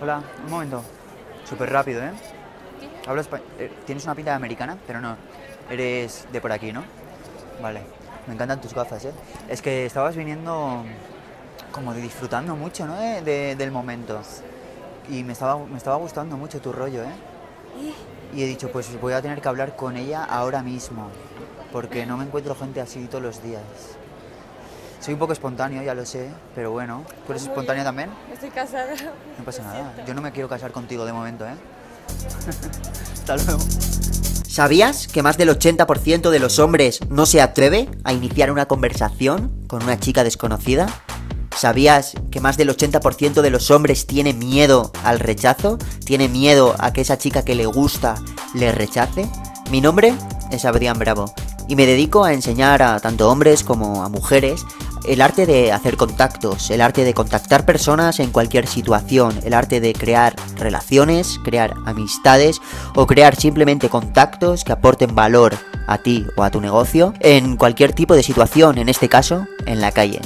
Hola, un momento. Súper rápido, ¿eh? Hablo espa- eh, Tienes una pinta de americana, pero no. Eres de por aquí, ¿no? Vale. Me encantan tus gafas, ¿eh? Es que estabas viniendo como disfrutando mucho, ¿no? De- del momento. Y me estaba, me estaba gustando mucho tu rollo, ¿eh? Y he dicho, pues voy a tener que hablar con ella ahora mismo. Porque no me encuentro gente así todos los días. Soy un poco espontáneo, ya lo sé, pero bueno. ¿Tú eres espontáneo también? Estoy casada. No pasa nada. Yo no me quiero casar contigo de momento, ¿eh? Hasta luego. ¿Sabías que más del 80% de los hombres no se atreve a iniciar una conversación con una chica desconocida? ¿Sabías que más del 80% de los hombres tiene miedo al rechazo? ¿Tiene miedo a que esa chica que le gusta le rechace? Mi nombre es Adrián Bravo y me dedico a enseñar a tanto hombres como a mujeres el arte de hacer contactos, el arte de contactar personas en cualquier situación, el arte de crear relaciones, crear amistades o crear simplemente contactos que aporten valor a ti o a tu negocio en cualquier tipo de situación, en este caso, en la calle.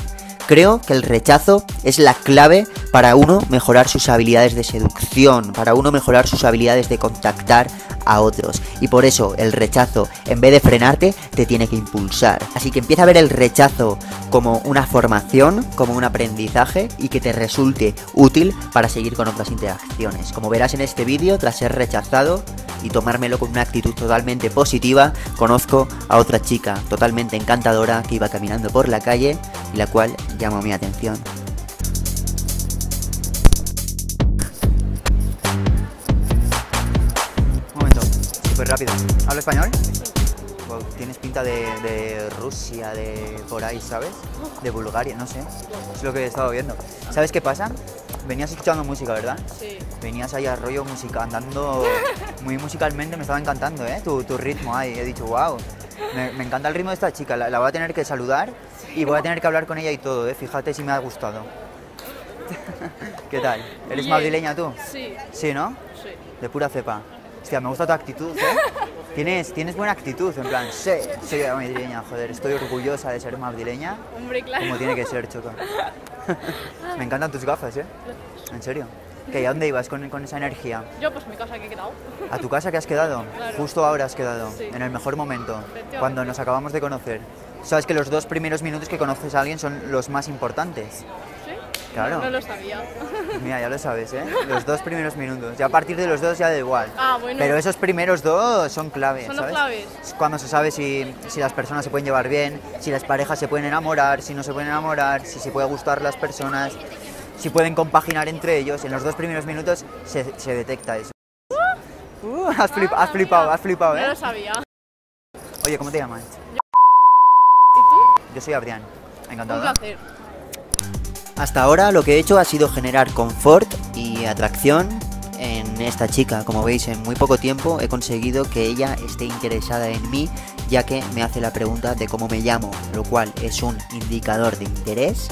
Creo que el rechazo es la clave para uno mejorar sus habilidades de seducción, para uno mejorar sus habilidades de contactar a otros. Y por eso el rechazo, en vez de frenarte, te tiene que impulsar. Así que empieza a ver el rechazo como una formación, como un aprendizaje y que te resulte útil para seguir con otras interacciones. Como verás en este vídeo, tras ser rechazado y tomármelo con una actitud totalmente positiva, conozco a otra chica totalmente encantadora que iba caminando por la calle y la cual llamó mi atención. Un momento. Súper rápido. ¿Hablo español? Tienes pinta de, de Rusia, de por ahí, ¿sabes? De Bulgaria, no sé. Es lo que he estado viendo. ¿Sabes qué pasa? Venías escuchando música, ¿verdad? Sí. Venías ahí a rollo música, andando muy musicalmente, me estaba encantando, ¿eh? Tu, tu ritmo ahí. He dicho, wow, me, me encanta el ritmo de esta chica, la, la voy a tener que saludar y voy a tener que hablar con ella y todo, ¿eh? Fíjate si me ha gustado. ¿Qué tal? ¿Eres madrileña tú? Sí, Sí, ¿no? sí. De pura cepa. Hostia, me gusta tu actitud, ¿eh? Tienes, tienes buena actitud, en plan, sí, soy madrileña, joder, estoy orgullosa de ser madrileña, Hombre, claro. como tiene que ser, choca. me encantan tus gafas, ¿eh? En serio. ¿Qué, ¿Y a dónde ibas con, con esa energía? Yo, pues mi casa que he quedado. ¿A tu casa que has quedado? Claro. Justo ahora has quedado, Sí. en el mejor momento, cuando nos acabamos de conocer. Sabes que los dos primeros minutos que conoces a alguien son los más importantes. Claro. No, no lo sabía. Mira, ya lo sabes, ¿eh? Los dos primeros minutos. Ya a partir de los dos ya da igual. Ah, bueno. Pero esos primeros dos son clave, Son claves. Es cuando se sabe si, si las personas se pueden llevar bien, si las parejas se pueden enamorar, si no se pueden enamorar, si se puede gustar las personas, si pueden compaginar entre ellos. En los dos primeros minutos se, se detecta eso. Uh, has, flip- has flipado, has flipado, No ¿eh? lo sabía. Oye, ¿cómo te llamas? ¿Y tú? Yo soy Adrián. Encantado. Un placer. Hasta ahora lo que he hecho ha sido generar confort y atracción en esta chica. Como veis, en muy poco tiempo he conseguido que ella esté interesada en mí, ya que me hace la pregunta de cómo me llamo, lo cual es un indicador de interés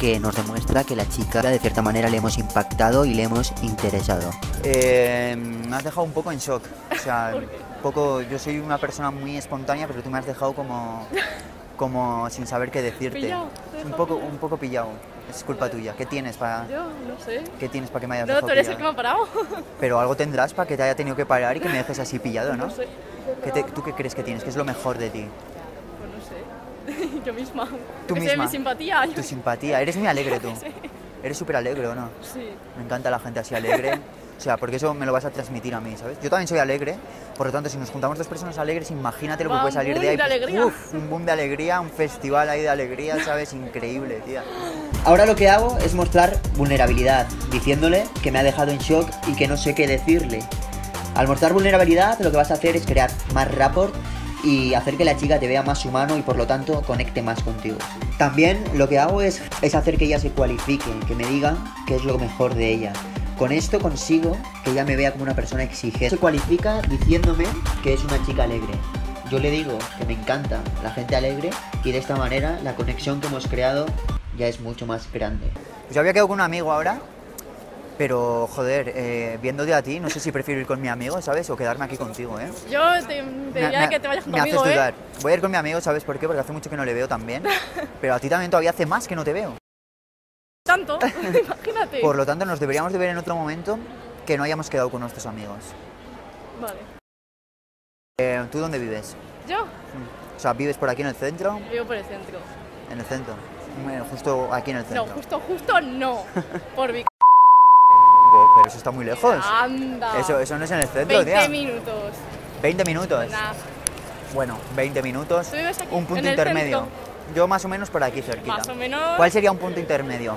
que nos demuestra que la chica de cierta manera le hemos impactado y le hemos interesado. Eh, me has dejado un poco en shock. O sea, un poco, yo soy una persona muy espontánea, pero tú me has dejado como, como sin saber qué decirte. Pillado, un poco, un poco pillado. Es culpa tuya. ¿Qué tienes para, Yo, no sé. qué tienes para que me hayas No, dejado tú eres el que me pillado? ha parado. Pero algo tendrás para que te haya tenido que parar y que me dejes así pillado, ¿no? No sé. ¿Qué te- ¿Tú qué crees que tienes? ¿Qué es lo mejor de ti? Pues no sé. Yo misma. Tú sé misma. mi simpatía. Tu simpatía. Eres muy alegre tú. Sí. Eres súper alegre, ¿o no? Sí. Me encanta la gente así alegre. O sea, porque eso me lo vas a transmitir a mí, ¿sabes? Yo también soy alegre, por lo tanto, si nos juntamos dos personas alegres, imagínate lo que Va, puede salir de boom ahí. de alegría. Uf, un boom de alegría, un festival ahí de alegría, ¿sabes? Increíble, tía. Ahora lo que hago es mostrar vulnerabilidad, diciéndole que me ha dejado en shock y que no sé qué decirle. Al mostrar vulnerabilidad lo que vas a hacer es crear más rapport y hacer que la chica te vea más humano y por lo tanto conecte más contigo. También lo que hago es, es hacer que ella se cualifique, que me diga qué es lo mejor de ella. Con esto consigo que ella me vea como una persona exigente. Se cualifica diciéndome que es una chica alegre. Yo le digo que me encanta la gente alegre y de esta manera la conexión que hemos creado ya es mucho más grande. Pues yo había quedado con un amigo ahora, pero joder, eh, viéndote a ti, no sé si prefiero ir con mi amigo, ¿sabes? O quedarme aquí contigo, ¿eh? Yo te, te Me- diría me- que te vayas con tu me amigo, haces ¿eh? dudar. Voy a ir con mi amigo, ¿sabes por qué? Porque hace mucho que no le veo también. Pero a ti también todavía hace más que no te veo. tanto, imagínate. Por lo tanto, nos deberíamos de ver en otro momento que no hayamos quedado con nuestros amigos. Vale. Eh, ¿Tú dónde vives? Yo O sea, ¿vives por aquí en el centro? vivo por el centro. En el centro. Bueno, justo aquí en el No, centro. justo, justo no. Por mi Pero eso está muy lejos. Anda. Eso, eso no es en el centro, 20 tía. minutos. 20 minutos. Nah. Bueno, 20 minutos. ¿Tú vives aquí, Un punto intermedio. centro? Yo más o menos por aquí cerquita. Más o menos. ¿Cuál sería un punto intermedio?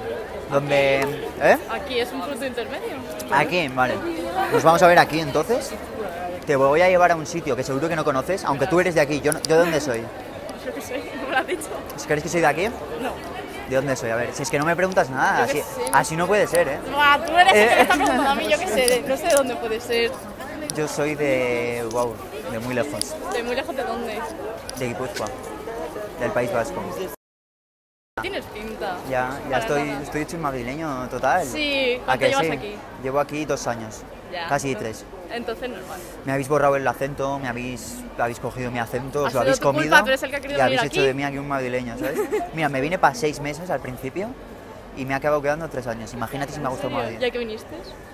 Donde... ¿Eh? Aquí es un punto intermedio. Aquí, vale. Nos vamos a ver aquí entonces. Te voy a llevar a un sitio que seguro que no conoces, aunque tú eres de aquí. ¿Yo, no- ¿yo de dónde soy? Yo qué sé, no me lo has dicho. ¿Crees que soy de aquí? No. ¿De dónde soy? A ver, si es que no me preguntas nada, así, no puede ser, ¿eh? Buah, tú eres el que Eh. me está preguntando a mí, yo qué sé, de- no sé de dónde puede ser. Yo soy de... wow, de muy lejos, De muy lejos de dónde. de Guipúzcoa, del País Vasco. Tienes pinta. Ya, ya estoy, estoy hecho madrileño total. Sí, ¿A ¿cuánto llevas sí? aquí? Llevo aquí dos años, Ya. casi no. tres. Entonces normal. Me habéis borrado el acento, me habéis, habéis cogido mi acento, os lo habéis tu culpa, comido tú eres el que ha y habéis hecho aquí. de mí aquí un madrileño, ¿sabes? Mira, me vine para seis meses al principio y me ha acabado quedando tres años. Imagínate si me ha gustado. Madrid. ¿Ya que viniste?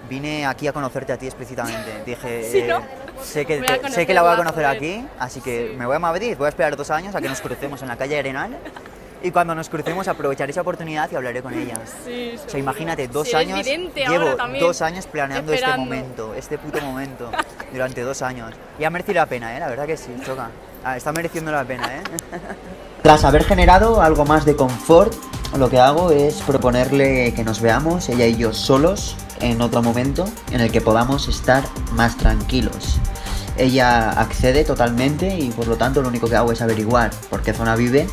Vine aquí a conocerte a ti explícitamente. Dije, Sí, eh, ¿no? sé, que a te- sé que la voy a conocer conocerla, aquí, así que Sí. me voy a Madrid, voy a esperar dos años a que nos crucemos en la calle Arenal y cuando nos crucemos aprovecharé esa oportunidad y hablaré con ella. Sí, O sea, imagínate, dos sí, años, llevo dos años planeando Esperando. este momento, este puto momento, durante dos años. Y ha merecido la pena, ¿eh? La verdad que sí, choca. Ah, está mereciendo la pena, ¿eh? Tras haber generado algo más de confort, lo que hago es proponerle que nos veamos, ella y yo solos, en otro momento en el que podamos estar más tranquilos. Ella accede totalmente y por lo tanto lo único que hago es averiguar por qué zona vive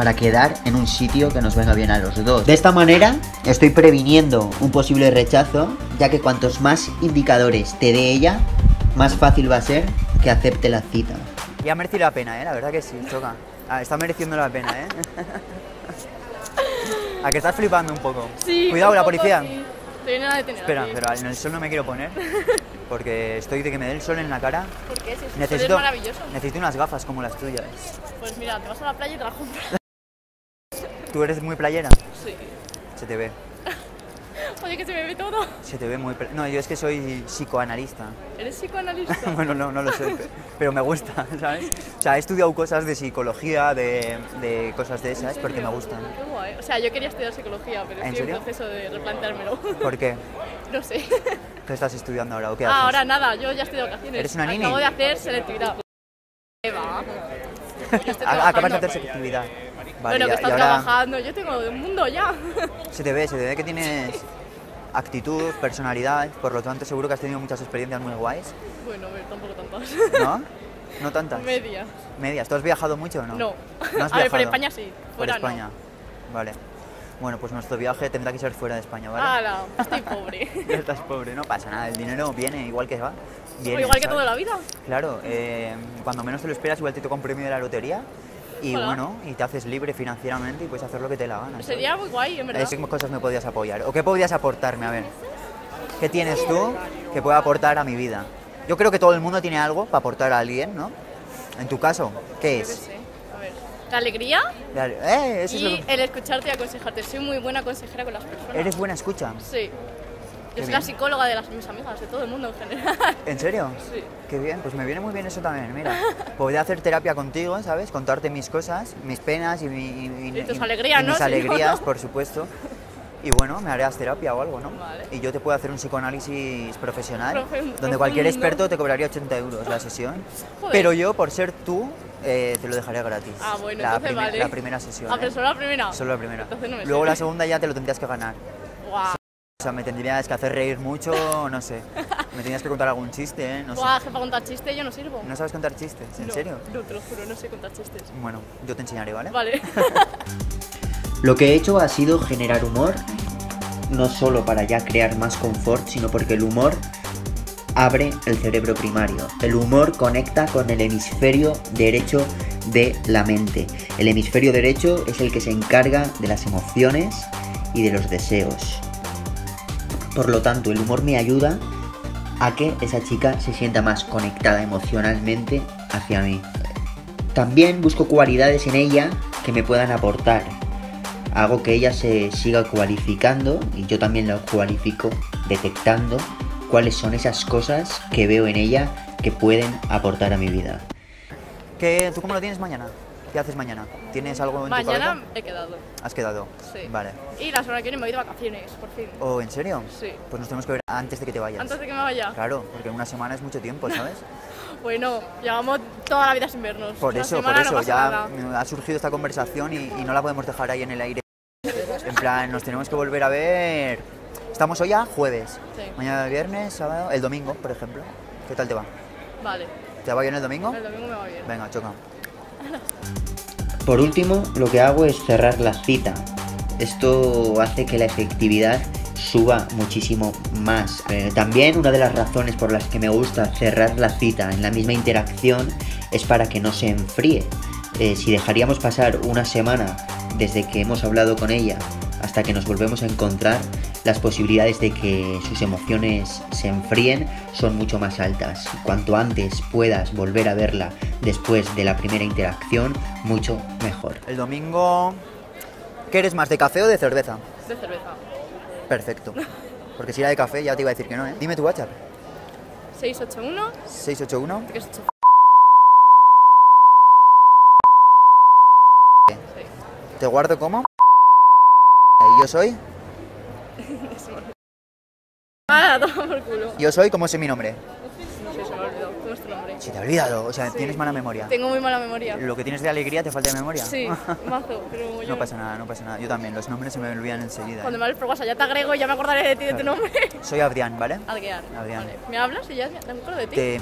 para quedar en un sitio que nos venga bien a los dos. De esta manera estoy previniendo un posible rechazo, ya que cuantos más indicadores te dé ella, más fácil va a ser que acepte la cita. Y ha merecido la pena, ¿eh? La verdad que sí, choca. Ah, está mereciendo la pena, ¿eh? A que estás flipando un poco. Sí, Cuidado, un la policía. sí. Te vienen a detener. Espera, aquí. pero en el sol no me quiero poner. Porque estoy de que me dé el sol en la cara. ¿Por qué? Si es, Necesito, eres maravilloso. necesito unas gafas como las tuyas. Pues mira, te vas a la playa y te la compras. ¿Tú eres muy playera? Sí. Se te ve. Oye, que se me ve todo. Se te ve muy... No, yo es que soy psicoanalista. ¿Eres psicoanalista? bueno, no, no lo pe- pero me gusta, ¿sabes? O sea, he estudiado cosas de psicología, de, de cosas de esas, porque me gustan. Qué guay. O sea, yo quería estudiar psicología, pero ¿En estoy serio? en proceso de replanteármelo. ¿Por qué? no sé. ¿Qué estás estudiando ahora o qué haces? Ah, ahora nada, yo ya estoy de vacaciones. ¿Eres una nini? Acabo de hacer selectividad. ¿Qué va? Yo estoy A- Acabas de hacer selectividad. Vale, bueno, que estás ahora trabajando, yo tengo un mundo ya. se te ve, se te ve que tienes actitud, personalidad, por lo tanto seguro que has tenido muchas experiencias muy guays, bueno, a ver, tampoco tantas. ¿no? No tantas. Media. Medias. ¿Tú has viajado mucho o no? No. ¿No has a ver, por viajado? España sí, Por fuera España. Vale. Bueno, pues nuestro viaje tendrá que ser fuera de España. ¿vale? ¡Hala! Estoy pobre. Estás pobre, no pasa nada, el dinero viene igual que va. Viene, igual que toda la vida. Claro, eh, cuando menos te lo esperas, igual te toca un premio de la lotería y Hola. bueno, y te haces libre financieramente y puedes hacer lo que te la gana. Sería muy guay, en verdad. ¿En ¿Qué cosas me podrías apoyar? ¿O qué podrías aportarme? A ver, ¿qué tienes tú que pueda aportar a mi vida? Yo creo que todo el mundo tiene algo para aportar a alguien, ¿no? En tu caso, ¿qué es? A ver. La alegría Dale, ¡Eh! Eso es y lo el escucharte y aconsejarte. Soy muy buena consejera con las personas. ¿Eres buena escucha? Sí. Yo soy la psicóloga de las, mis amigas, de todo el mundo en general. ¿En serio? Sí. Qué bien, pues me viene muy bien eso también, mira. Podría hacer terapia contigo, ¿sabes? Contarte mis cosas, mis penas y, mi- y- Y tus alegrías, y ¿no? mis alegrías, no. por supuesto. Y bueno, me harás terapia o algo, ¿no? Vale. Y yo te puedo hacer un psicoanálisis profesional, Profe- donde cualquier experto te cobraría 80 euros la sesión. Joder. Pero yo, por ser tú, eh, te lo dejaré gratis. Ah, bueno, la, entonces primer- vale. la primera sesión. Ah, ¿eh? pero solo la primera. Solo la primera. No Luego la segunda ya te lo tendrías que ganar. Guau. O sea, me tendrías que hacer reír mucho, no sé. Me tendrías que contar algún chiste, ¿eh? No sé. Guau, que para contar chistes yo no sirvo. ¿No sabes contar chistes? ¿En No, serio? No, te lo juro, no sé contar chistes. Bueno, yo te enseñaré, ¿vale? Vale. Lo que he hecho ha sido generar humor, no solo para ya crear más confort, sino porque el humor abre el cerebro primario. El humor conecta con el hemisferio derecho de la mente. El hemisferio derecho es el que se encarga de las emociones y de los deseos. Por lo tanto, el humor me ayuda a que esa chica se sienta más conectada emocionalmente hacia mí. También busco cualidades en ella que me puedan aportar. hago que ella se siga cualificando y yo también la cualifico detectando cuáles son esas cosas que veo en ella que pueden aportar a mi vida. ¿Qué, ¿Tú cómo lo tienes mañana? ¿Qué haces mañana? ¿Tienes algo en tu Mañana cabeza? he quedado. ¿Has quedado? Sí. Vale. Y la semana que viene me voy de vacaciones, por fin. ¿O en serio? Sí. Pues nos tenemos que ver antes de que te vayas. Antes de que me vaya. Claro, porque una semana es mucho tiempo, ¿sabes? Bueno, llevamos toda la vida sin vernos. Por Una eso, por no eso, pasa ya nada. ha surgido esta conversación y, y no la podemos dejar ahí en el aire. En plan, nos tenemos que volver a ver. Estamos hoy a jueves. Sí. Mañana viernes, sábado, el domingo, por ejemplo. ¿Qué tal te va? Vale, ¿Te va bien el domingo? el domingo me va bien. Venga, choca. Por último, lo que hago es cerrar la cita. Esto hace que la efectividad suba muchísimo más. Eh, también una de las razones por las que me gusta cerrar la cita en la misma interacción es para que no se enfríe. Eh, si dejaríamos pasar una semana desde que hemos hablado con ella hasta que nos volvemos a encontrar, las posibilidades de que sus emociones se enfríen son mucho más altas. Cuanto antes puedas volver a verla después de la primera interacción, mucho mejor. El domingo. ¿Qué eres más, de café o de cerveza? De cerveza. Perfecto. Porque si era de café ya te iba a decir que no, ¿eh? Dime tu WhatsApp. 681, 681. que es 8. Sí. Te guardo como. Y yo soy. Ah, toma por culo. Yo soy, ¿cómo sé mi nombre? No sé, se me ha olvidado. ¿Cómo es tu nombre? Se te ha olvidado, o sea, Sí. tienes mala memoria. Tengo muy mala memoria. Lo que tienes de alegría te falta de memoria. Sí, mazo, pero yo... No pasa nada, no pasa nada. Yo también, los nombres se me olvidan enseguida. Cuando me hables por WhatsApp ya te agrego y ya me acordaré de ti, de tu Claro. nombre. Soy Adrián, ¿vale? Adrián. Adrián. Vale. ¿Me hablas y ya me me acuerdo de ti? Te...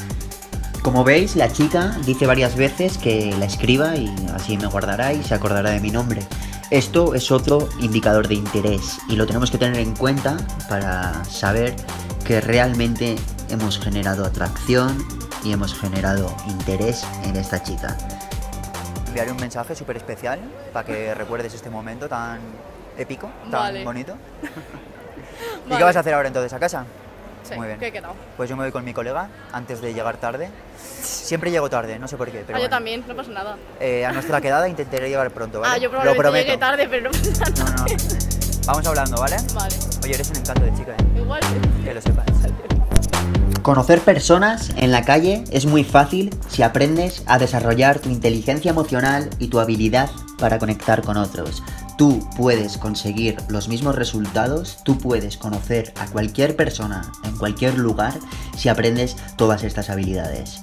Como veis, la chica dice varias veces que la escriba y así me guardará y se acordará de mi nombre. Esto es otro indicador de interés y lo tenemos que tener en cuenta para saber que realmente hemos generado atracción y hemos generado interés en esta chica. enviaré un mensaje súper especial para que recuerdes este momento tan épico, tan Vale. bonito. ¿Y Vale. qué vas a hacer ahora entonces? ¿A casa? Sí, Muy bien. que he quedado. Pues yo me voy con mi colega antes de llegar tarde. Siempre llego tarde, no sé por qué, pero ah, yo bueno. también, no pasa nada. Eh, a nuestra quedada intentaré llegar pronto, ¿vale? Ah, yo Lo probablemente prometo. llegué tarde, pero no pasa No, nada. no. Vamos hablando, ¿vale? Vale, Oye, eres un encanto de chica, ¿eh? igual. Que lo sepas. Conocer personas en la calle es muy fácil si aprendes a desarrollar tu inteligencia emocional y tu habilidad para conectar con otros. Tú puedes conseguir los mismos resultados, tú puedes conocer a cualquier persona en cualquier lugar si aprendes todas estas habilidades.